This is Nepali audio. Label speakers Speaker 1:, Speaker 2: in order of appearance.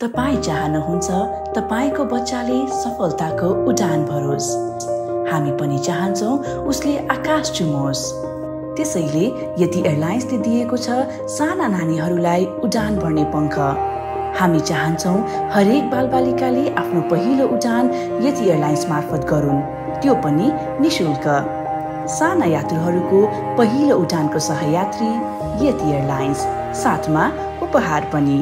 Speaker 1: तपाईँ चाहनुहुन्छ तपाईँको बच्चाले सफलताको उडान भरोस्। हामी पनि चाहन्छौँ उसले आकाश चुमोस्। त्यसैले यति एयरलाइन्सले दिएको छ साना नानीहरूलाई उडान भर्ने पङ्ख। हामी चाहन्छौँ हरेक बालबालिकाले आफ्नो पहिलो उडान यति एयरलाइन्स मार्फत गरून्। त्यो पनि निशुल्क। साना यात्रुहरूको पहिलो उडानको सहयात्री यति एयरलाइन्स साथमा उपहार पनि।